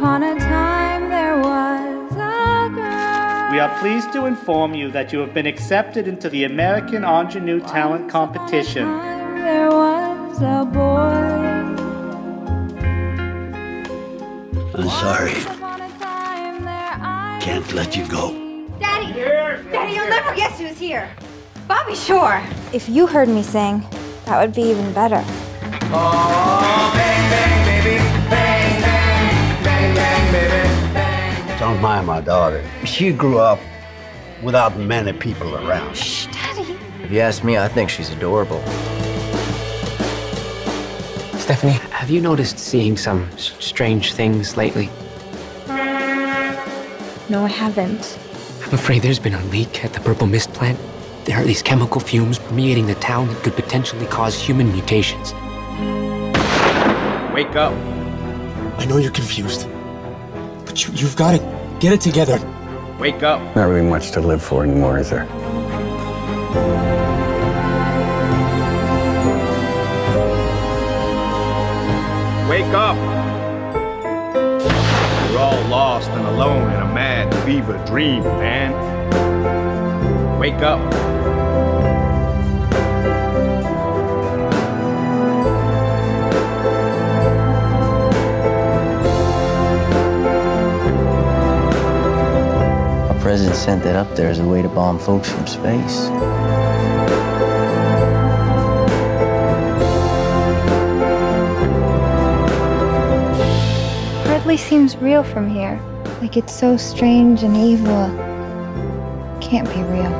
Upon a time there was a girl. We are pleased to inform you that you have been accepted into the American Ingenue Once Talent Competition. there was a boy. I'm sorry. Can't let you go. Daddy! Here, Daddy, you'll never guess who's here. Bobby Shore. If you heard me sing, that would be even better. Oh, bang, bang. Don't mind my daughter. She grew up without many people around. Shh, Daddy. If you ask me, I think she's adorable. Stephanie, have you noticed seeing some strange things lately? No, I haven't. I'm afraid there's been a leak at the Purple Mist plant. There are these chemical fumes permeating the town that could potentially cause human mutations. Wake up. I know you're confused, but you, you've got to get it together. Wake up. Not really much to live for anymore, is there? Wake up. We're all lost and alone in a mad fever dream, man. Wake up. President sent that up there as a way to bomb folks from space. Hardly seems real from here. Like it's so strange and evil. Can't be real.